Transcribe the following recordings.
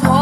was.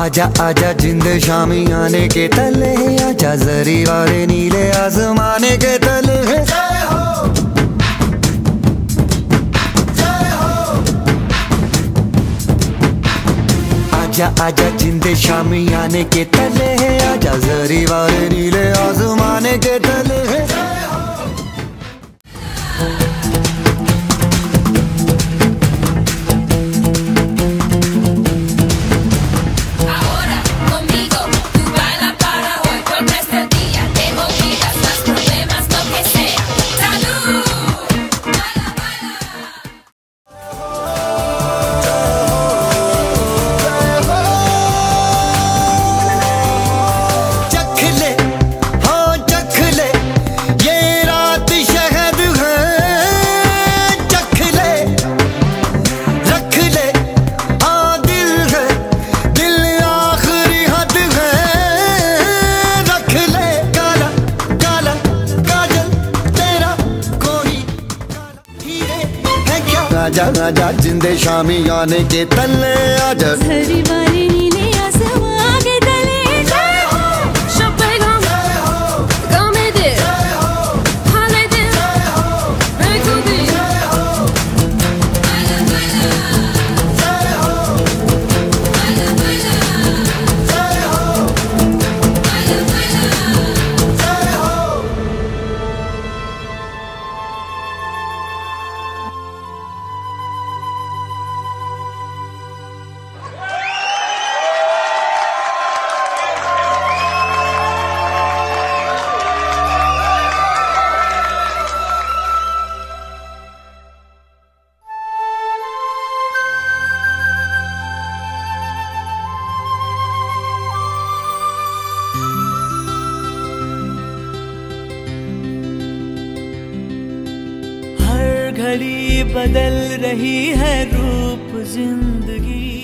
आजा आजा जिंद शामी आने के तले आजा जरी वाले नीले आसमाने के तले जय आजा आजा जिंद शामी आने के तले है। आजा जरी वाले नीले आजमाने के तले है। आजा आजा जिंदे शामी आने के तले आजा। घड़ी बदल रही है रूप ज़िंदगी।